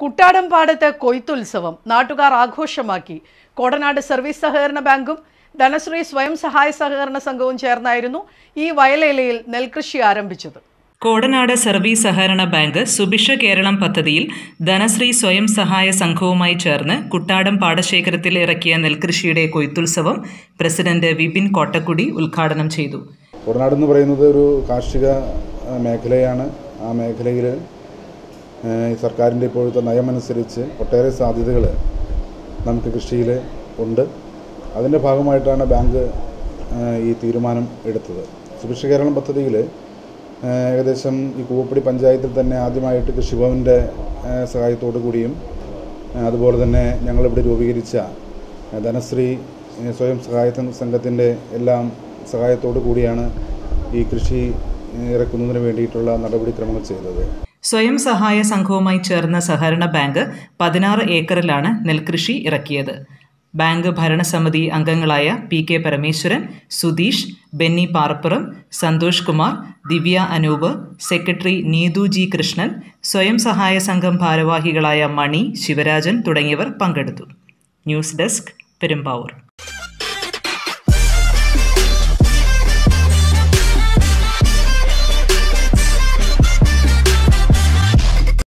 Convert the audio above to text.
കുട്ടാടംപാടത്ത് കൊയ്ത്തുത്സവം നാട്ടുകാർ ആഘോഷമാക്കി. കോടനാട് സർവീസ് സഹകരണ ബാങ്കും ധനശ്രീ സ്വയം സഹായ സഹകരണ സംഘവും ചേർന്നായിരുന്നു ഈ വയലേലയിൽ നെൽകൃഷി ആരംഭിച്ചത്. കോടനാട് സർവീസ് സഹകരണ ബാങ്ക് സുഭിക്ഷ കേരളം പദ്ധതിയിൽ ധനശ്രീ സ്വയം സഹായ സംഘവുമായി ചേർന്ന് കുട്ടാടം പാടശേഖരത്തിൽ ഇറക്കിയ നെൽകൃഷിയുടെ കൊയ്ത്തുത്സവം പ്രസിഡന്റ് വിപിൻ കോട്ടക്കുടി ഉദ്ഘാടനം ചെയ്തു. കോടനാട് എന്ന് പറയുന്നത് ഒരു കാർഷിക മേഖലയാണ്. ആ മേഖലയിൽ സർക്കാരിന്റെ ഇപ്പോഴത്തെ നയമനുസരിച്ച് ഒട്ടേറെ സാധ്യതകൾ നമുക്ക് കൃഷിയിൽ ഉണ്ട്. അതിന്റെ ഭാഗമായിട്ടാണ് ബാങ്ക് ഈ തീരുമാനം എടുത്തത്. സുഭിക്ഷ കേരളം പദ്ധതിയിൽ ഏകദേശം ഈ കൂവപ്പടി പഞ്ചായത്തിൽ തന്നെ ആദ്യമായിട്ട് കൃഷിഭവന്റെ സഹായത്തോടു കൂടിയും അതുപോലെ തന്നെ ഞങ്ങളിവിടെ രൂപീകരിച്ച ധനശ്രീ സ്വയം സഹായ സംഘത്തിന്റെ എല്ലാം സഹായത്തോടു കൂടിയാണ് ഈ കൃഷി ഇറക്കുന്നതിന് വേണ്ടിയിട്ടുള്ള നടപടിക്രമങ്ങൾ ചെയ്തത്. സ്വയം സഹായ സംഘവുമായി ചേർന്ന സഹകരണ ബാങ്ക് പതിനാറ് ഏക്കറിലാണ് നെൽകൃഷി ഇറക്കിയത്. ബാങ്ക് ഭരണസമിതി അംഗങ്ങളായ P K Parameswaran Sudheesh Benny Parappuram Santhosh Kumar Divya Anoop secretary Neethu G Krishnan സ്വയം സഹായ സംഘം ഭാരവാഹികളായ മണി ശിവരാജൻ തുടങ്ങിയവർ പങ്കെടുത്തു. News desk Perumbavoor.